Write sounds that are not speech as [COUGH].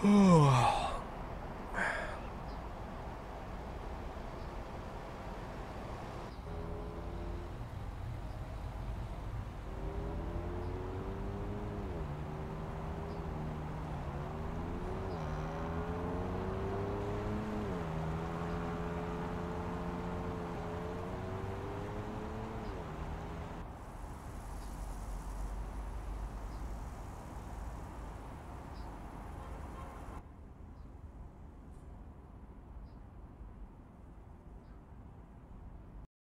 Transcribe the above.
[SIGHS] Oh.